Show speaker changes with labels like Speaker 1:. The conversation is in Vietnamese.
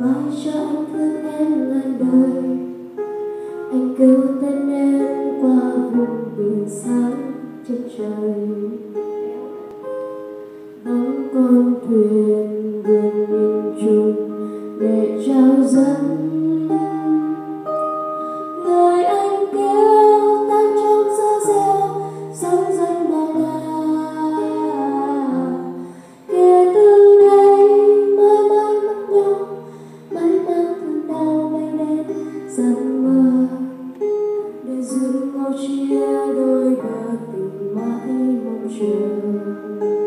Speaker 1: Vai cho anh thương em ngàn đời. Anh kêu tên em qua vùng biển sáng trên trời. Bóng con thuyền vươn nhìn chung, để trao dẫn giấc mơ để giữ nhau chia đôi bờ tình mãi mong chờ